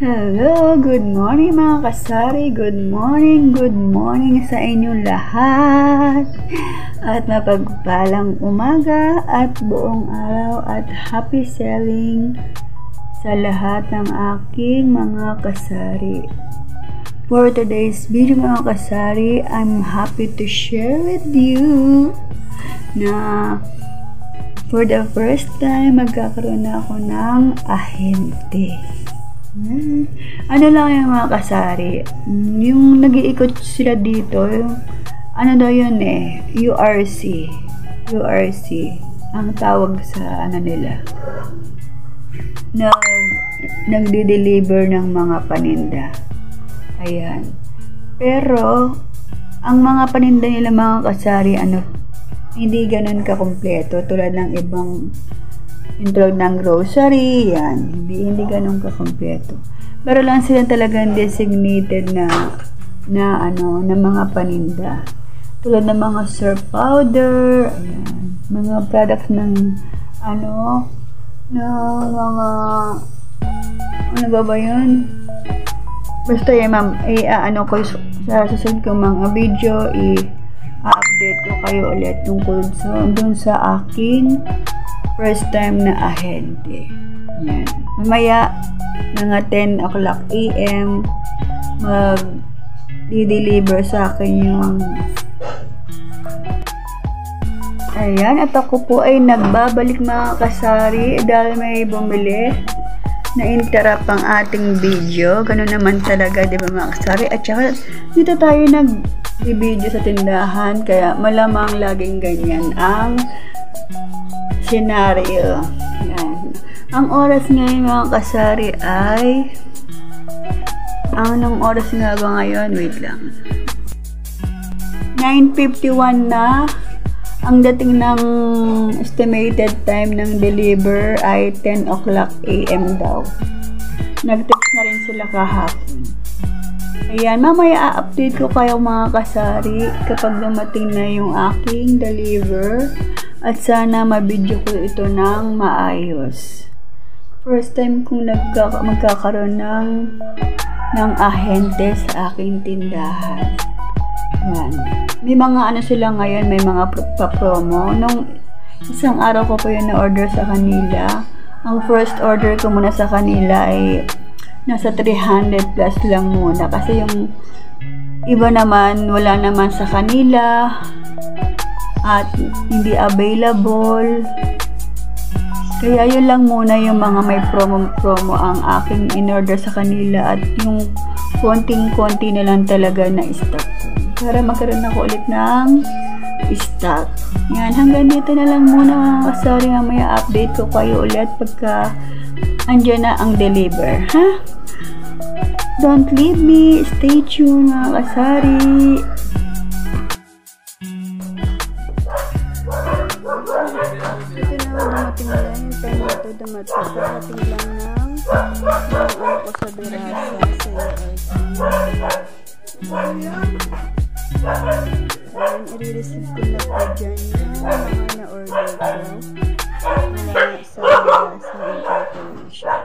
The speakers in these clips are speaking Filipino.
Hello, good morning mga kasari. Good morning, good morning sa inyong lahat. At mapagpalang umaga at buong araw at happy selling sa lahat ng aking mga kasari. For today's video mga kasari, I'm happy to share with you na for the first time magkakaroon na ako ng ahente. Ano lang yung mga kasari, yung nag-iikot sila dito, yung, ano daw yun eh, URC. URC. Ang tawag sa ano nila. Nag, nagde-deliver ng mga paninda. Ayan. Pero, ang mga paninda nila mga kasari, ano, hindi ganun kakompleto tulad ng ibang yung tulad ng grocery, yan. Hindi, hindi ganun kakompleto. Pero lang sila talagang designated na na ano, na mga paninda. Tulad ng mga syrup powder, ayan. Mga products ng ano, ng mga ano ba ba yun? Basta yan, ma'am, eh, uh, ano ko sa susunod kong mga video, i-update ko kayo ulit tungkol sa, dun sa akin first time na ahente. Yan. Mamaya, mga 10 o'clock a.m., mag deliver sa akin yung Ayan, at ako po ay nagbabalik mga kasari dahil may bumili na interrupt ang ating video. Ganun naman talaga, di ba mga kasari? At saka, dito tayo nag-video sa tindahan, kaya malamang laging ganyan ang senaryo. Yan. Ang oras ngayon mga kasari ay anong oras nga ba ngayon? Wait lang. 9.51 na. Ang dating ng estimated time ng deliver ay 10 o'clock a.m. daw. Nag-text na rin sila kahapon. Ayan, mamaya a-update ko kayo mga kasari kapag dumating na yung aking deliver at sana mabidyo ko ito ng maayos. First time kong nagka magkakaroon ng ng ahente sa aking tindahan. Yan. May mga ano sila ngayon, may mga pa-promo. Nung isang araw ko po yun na-order sa kanila, ang first order ko muna sa kanila ay nasa 300 plus lang muna. Kasi yung iba naman, wala naman sa kanila at hindi available. Kaya yun lang muna yung mga may promo-promo ang aking in-order sa kanila at yung konting-konti na lang talaga na stock Para magkaroon ako ulit ng stock. Yan, hanggang dito na lang muna mga kasari mamaya update ko kayo ulit pagka andyan na ang deliver. Ha? Don't leave me. Stay tuned mga kasari. Dumating na yung time na ito dumating. Darating lang ng yung ano sa Durasa sa Ayan, i-receive ko na po dyan yung mga na-order ko. Mga sa Durasa Interconnection.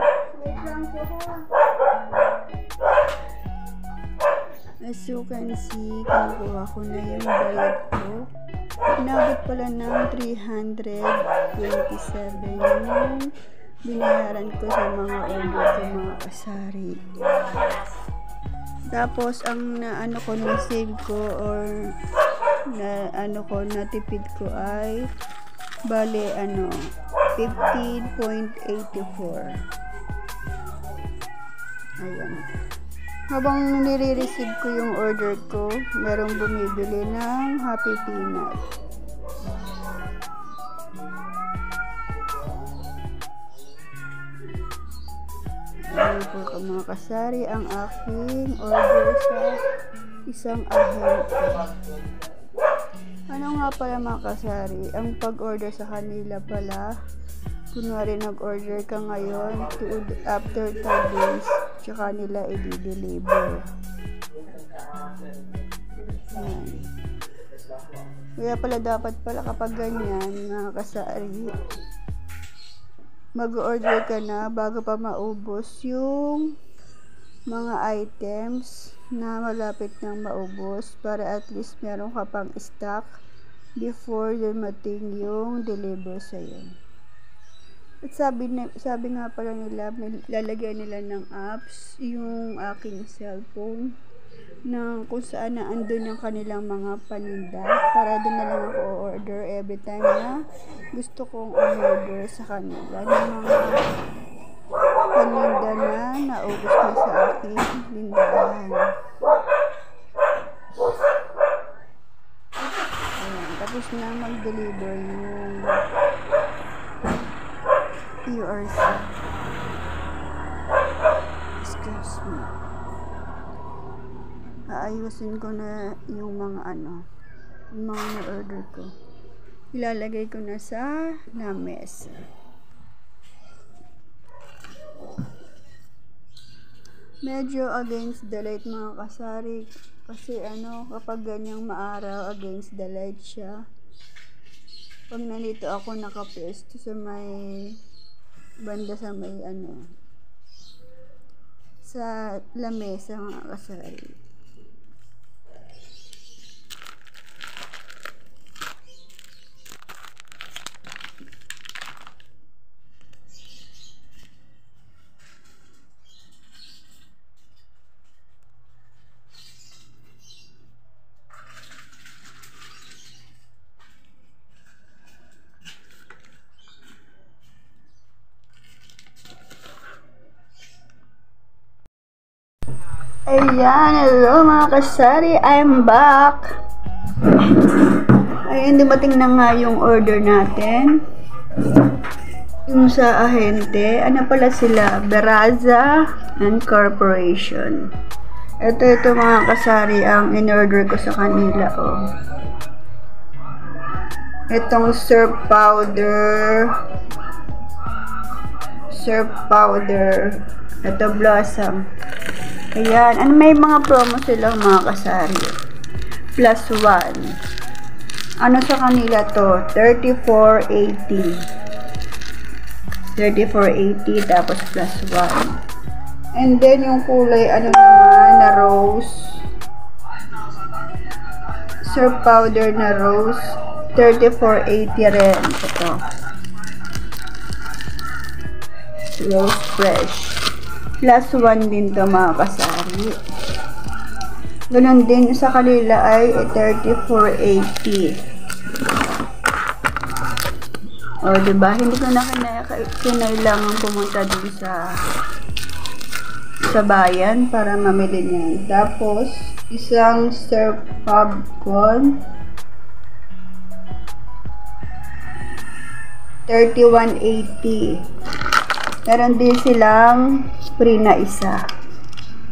As you can see, kinukuha ko na yung bayad ko. Inabot pala ng 327 yung binayaran ko sa mga order ko mga kasari. Tapos, ang na ano ko na save ko or na ano ko natipid ko ay bale ano 15.84 ayan habang nire-receive ko yung order ko, merong bumibili ng Happy Peanut. Ayan po ka mga kasari ang aking order sa isang ahente. Ano nga pala mga kasari, ang pag-order sa kanila pala, kunwari nag-order ka ngayon, to, after 3 days, tsaka nila i-deliver. Ayan. Kaya pala dapat pala kapag ganyan, mga kasari, mag-order ka na bago pa maubos yung mga items na malapit nang maubos para at least meron ka pang stock before dumating yung deliver sa'yo. At sabi, na, sabi nga pala nila, lalagyan nila ng apps yung aking cellphone na kung saan na andun yung kanilang mga paninda para doon na lang ako order every time na gusto kong order sa kanila ng mga paninda na naubos na sa aking lindahan. Ayan, tapos na mag-deliver yung PRC. Excuse me. Aayusin ko na yung mga ano, yung mga na-order ko. Ilalagay ko na sa lamesa. Medyo against the light mga kasari. Kasi ano, kapag ganyang maaraw, against the light siya. Pag nandito ako nakapesto sa may banda sa may ano sa lamesa mga kasari. Ayan, hello mga kasari, I'm back. Ayan, dumating na nga yung order natin. Yung sa ahente, ano pala sila? Beraza and Corporation. Ito, ito mga kasari, ang in-order ko sa kanila, oh. Itong surf powder. Surf powder. Ito, blossom. Ayan. Ano, may mga promo sila mga kasari. Plus 1. Ano sa kanila to? 34.80. 34.80 tapos plus 1. And then yung kulay ano naman na rose. Surf powder na rose. 34.80 rin. Ito. Rose fresh. Plus 1 din to mga kasari. Ganon din sa kanila ay 34.80. O, diba? Hindi ko na kinailangan pumunta din sa sa bayan para mamili niyan. Tapos, isang surf popcorn. 31.80. Meron din silang free na isa.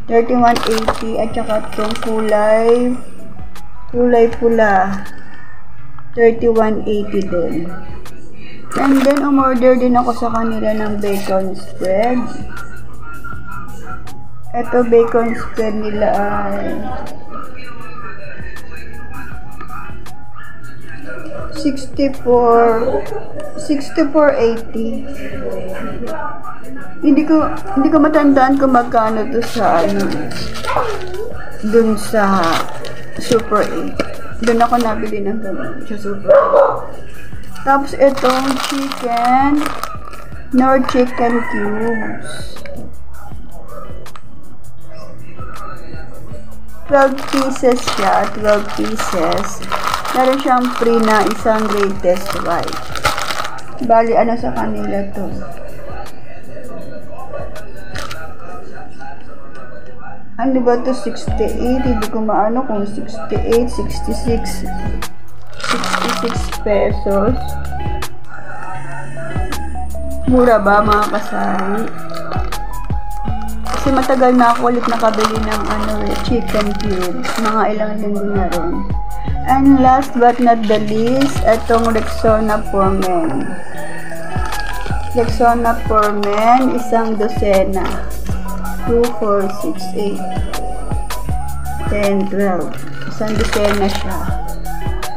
31.80 at saka itong kulay kulay pula 31.80 din. And then, umorder din ako sa kanila ng bacon spread. Ito, bacon spread nila ay 64 64.80 hindi ko hindi ko matandaan kung magkano to sa ano dun sa Super 8 dun ako nabili ng ganun sa Super 8 tapos itong chicken nor chicken cubes. 12 pieces siya 12 pieces meron siyang free na isang greatest white. Bali, ano sa kanila to? Ano ba to? 68? Hindi ko maano kung 68, 66, 66 pesos. Mura ba mga kasari? Kasi matagal na ako ulit nakabili ng ano, eh, chicken cubes. Mga ilang linggo na rin. And last but not the least, itong Rexona for Men. Rexona for Men, isang dosena. 2, 4, 6, 8, 10, 12. Isang dosena siya.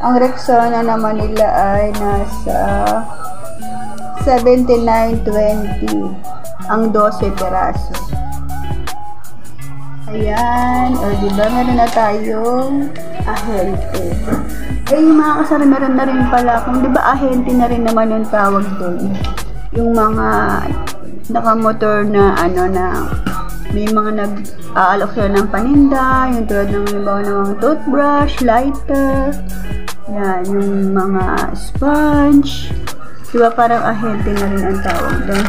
Ang Rexona naman nila ay nasa 79.20 ang 12 peraso. Ayan, o diba meron na tayong ahente. Eh, mga kasari, meron na rin pala, kung di ba ahente na rin naman yung tawag doon. Yung mga nakamotor na ano na may mga nag-aalok sila ng paninda, yung tulad ng halimbawa ng mga toothbrush, lighter, yan, yung mga sponge, diba parang ahente na rin ang tawag doon.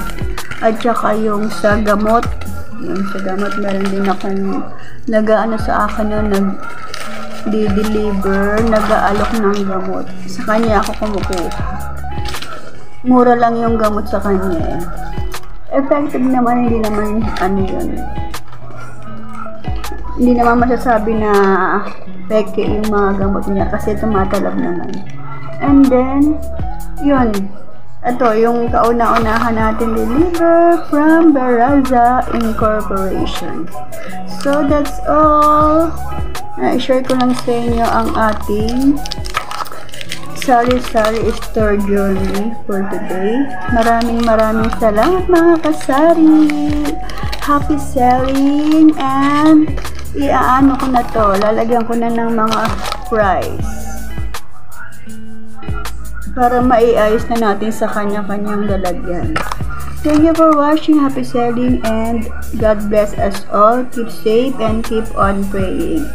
At saka yung sa gamot, yung sa gamot, meron din akong nag-ano sa akin na nag di-deliver, nag-aalok ng gamot. Sa kanya ako kumukuha. Mura lang yung gamot sa kanya eh. Effective naman, hindi naman ano yun. Hindi naman masasabi na peke yung mga gamot niya kasi tumatalab naman. And then, yun. Ito, yung kauna-unahan natin deliver from Baraza Incorporation. So, that's all. Na-share ko lang sa inyo ang ating sari-sari store journey for today. Maraming maraming salamat mga kasari. Happy selling and iaano ko na to. Lalagyan ko na ng mga price. Para maiayos na natin sa kanya-kanyang lalagyan. Thank you for watching. Happy selling and God bless us all. Keep safe and keep on praying.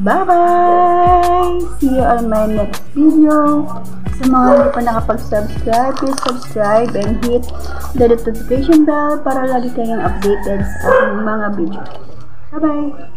Bye-bye! See you on my next video. Sa mga hindi pa nakapag-subscribe, please subscribe and hit the notification bell para lagi kayong updated sa mga video. Bye-bye!